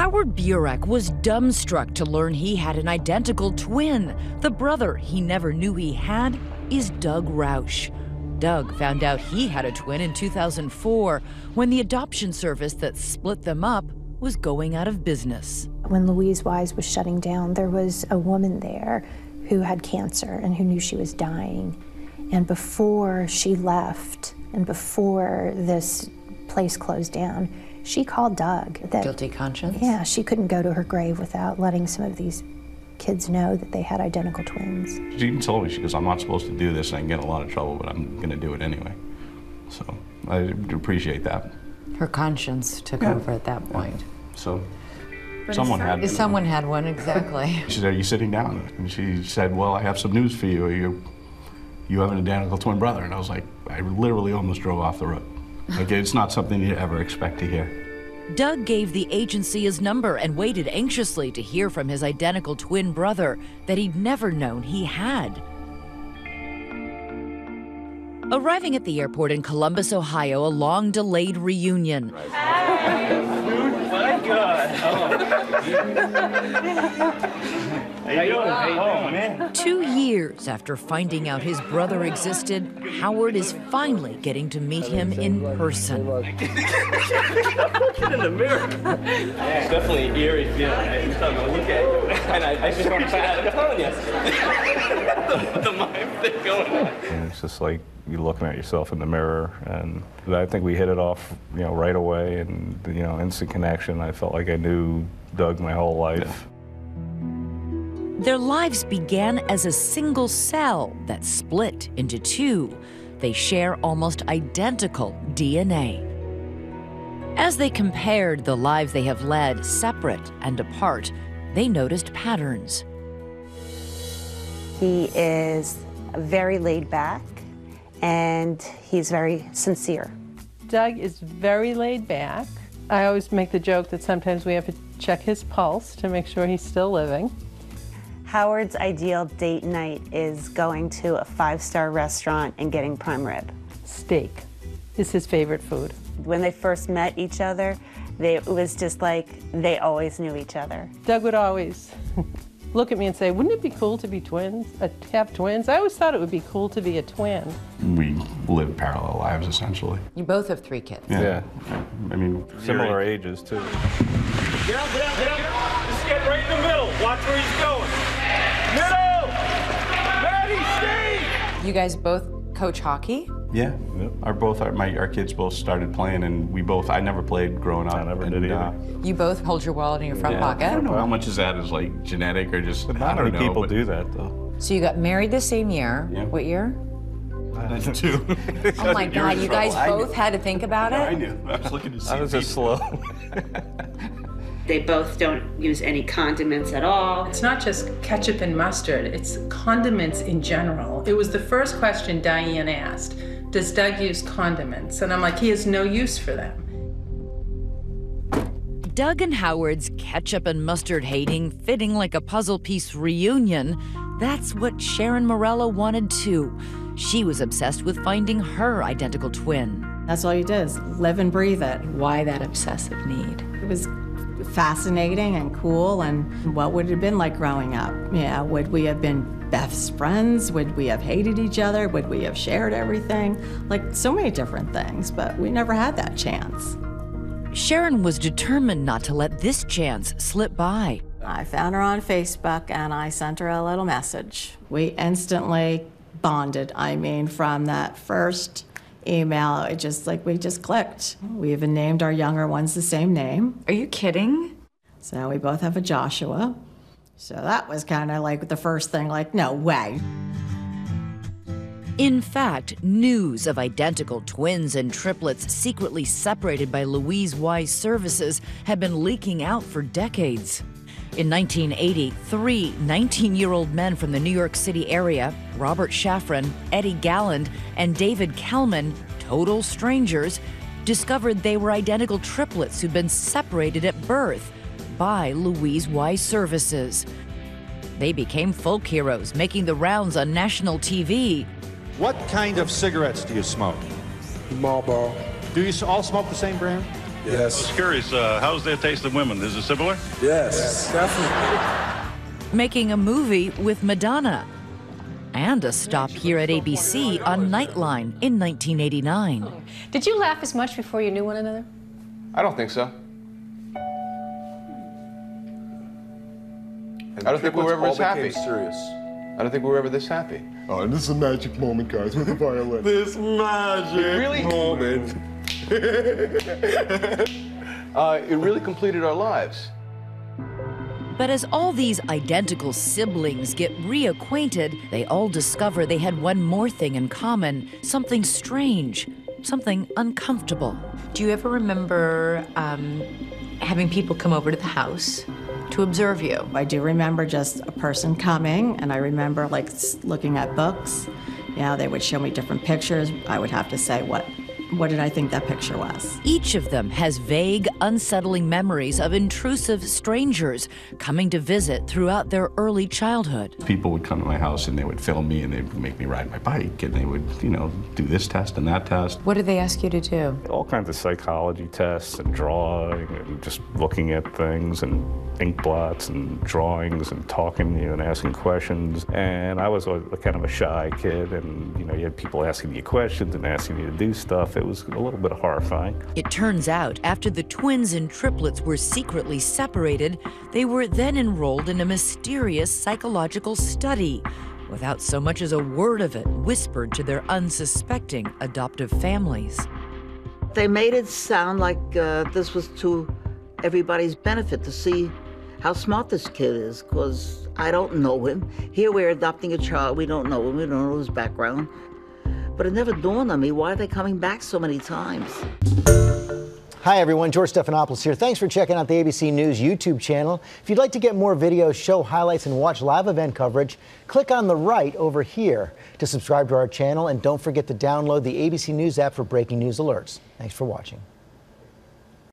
Howard Burack was dumbstruck to learn he had an identical twin. The brother he never knew he had is Doug Rausch. Doug found out he had a twin in 2004 when the adoption service that split them up was going out of business. When Louise Wise was shutting down, there was a woman there who had cancer and who knew she was dying. And before she left and before this place closed down, she called Doug. That, Guilty conscience? Yeah, she couldn't go to her grave without letting some of these kids know that they had identical twins. She even told me, she goes, I'm not supposed to do this and I can get in a lot of trouble, but I'm going to do it anyway. So I appreciate that. Her conscience took yeah. over at that point. So but someone had Someone had one, exactly. she said, Are you sitting down? And she said, Well, I have some news for you. You, you have an identical twin brother. And I was like, I literally almost drove off the road. Like, it's not something you ever expect to hear. Doug gave the agency his number and waited anxiously to hear from his identical twin brother that he'd never known he had. Arriving at the airport in Columbus, Ohio, a long delayed reunion. my God. Oh. How you doing? How you doing, man? Two years after finding out his brother existed, Howard is finally getting to meet him in person. Get in the mirror. Yeah, it's definitely an eerie feeling. Every time I look at you, and I, I just want to out of phone yes. the, the mind thing going on. And it's just like you're looking at yourself in the mirror, and I think we hit it off, you know, right away, and you know, instant connection. I felt like I knew Doug my whole life. Yeah. Their lives began as a single cell that split into two. They share almost identical DNA. As they compared the lives they have led separate and apart, they noticed patterns. He is very laid back and he's very sincere. Doug is very laid back. I always make the joke that sometimes we have to check his pulse to make sure he's still living. Howard's ideal date night is going to a five-star restaurant and getting prime rib. Steak is his favorite food. When they first met each other, they, it was just like they always knew each other. Doug would always look at me and say, wouldn't it be cool to be twins, uh, have twins? I always thought it would be cool to be a twin. We live parallel lives, essentially. You both have three kids. Yeah. yeah. I mean, similar ages, too. Get out, get out, get out. Just get right in the middle. Watch where he's going. Middle! Maddie, stay! You guys both coach hockey? Yeah, yep. our both our my our kids both started playing, and we both. I never played growing up. I never and, did either. Uh, you both hold your wallet in your front yeah, pocket. I don't know how much is that is like genetic or just. But not many know, people do that though. So you got married the same year. Yeah. What year? Two. oh my God! You guys both had to think about it. I knew. I was looking to see. I was just slow. They both don't use any condiments at all. It's not just ketchup and mustard, it's condiments in general. It was the first question Diane asked Does Doug use condiments? And I'm like, he has no use for them. Doug and Howard's ketchup and mustard hating fitting like a puzzle piece reunion. That's what Sharon Morello wanted too. She was obsessed with finding her identical twin. That's all you did is live and breathe it. Why that obsessive need? It was fascinating and cool. And what would it have been like growing up? Yeah, would we have been best friends? Would we have hated each other? Would we have shared everything? Like so many different things, but we never had that chance. Sharon was determined not to let this chance slip by. I found her on Facebook and I sent her a little message. We instantly bonded. I mean, from that first email. It just like we just clicked. We even named our younger ones the same name. Are you kidding? So we both have a Joshua. So that was kind of like the first thing, like, no way. In fact, news of identical twins and triplets secretly separated by Louise Wise Services had been leaking out for decades. In 1980, three 19 year old men from the New York City area, Robert Shafran, Eddie Galland, and David Kellman, total strangers, discovered they were identical triplets who'd been separated at birth by Louise Wise Services. They became folk heroes, making the rounds on national TV. What kind of cigarettes do you smoke? Marlboro. Do you all smoke the same brand? I Yes. was curious, uh, how's their taste in women? Is it similar? Yes. Definitely. Making a movie with Madonna. And a stop here at ABC on Nightline in 1989. Did you laugh as much before you knew one another? I don't think so. I don't think we were ever this happy. serious. I don't think we were ever this happy. Oh, this is a magic moment, guys, with the violin. this magic Really? moment. Uh, it really completed our lives. But as all these identical siblings get reacquainted, they all discover they had one more thing in common something strange, something uncomfortable. Do you ever remember um, having people come over to the house to observe you? I do remember just a person coming, and I remember like looking at books. You know, they would show me different pictures. I would have to say, what, what did I think that picture was? Each of them has vague, unsettling memories of intrusive strangers coming to visit throughout their early childhood. People would come to my house and they would film me and they'd make me ride my bike and they would, you know, do this test and that test. What did they ask you to do? All kinds of psychology tests and drawing and just looking at things and ink blots and drawings and talking to you and asking questions. And I was a, kind of a shy kid and, you know, you had people asking you questions and asking you to do stuff. It was a little bit horrifying. It turns out, after the twins and triplets were secretly separated, they were then enrolled in a mysterious psychological study, without so much as a word of it whispered to their unsuspecting adoptive families. They made it sound like uh, this was to everybody's benefit to see how smart this kid is, because I don't know him. Here we're adopting a child, we don't know him, we don't know his background. But it never dawned on me why are they coming back so many times? Hi, everyone. George Stephanopoulos here. Thanks for checking out the ABC News YouTube channel. If you'd like to get more videos, show highlights, and watch live event coverage, click on the right over here to subscribe to our channel. And don't forget to download the ABC News app for breaking news alerts. Thanks for watching.